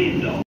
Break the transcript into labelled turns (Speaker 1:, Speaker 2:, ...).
Speaker 1: Altmariendorf.